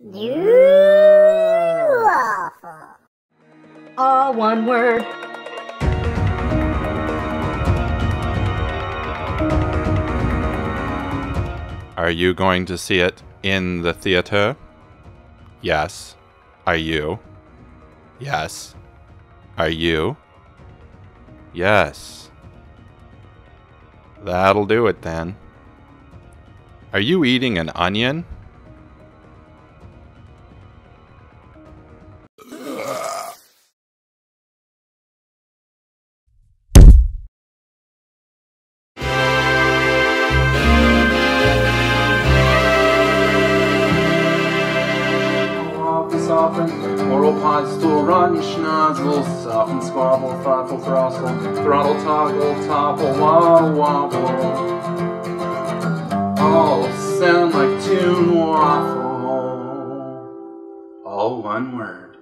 Beautiful. All one word. Are you going to see it in the theater? Yes. Are you? Yes. Are you? Yes. That'll do it then. Are you eating an onion? Soften, oral pod, stool, run, schnozzle, soften, squabble, thoughtful, throstle, throttle, toggle, topple, wobble, wobble. All sound like Toon Waffle. All one word.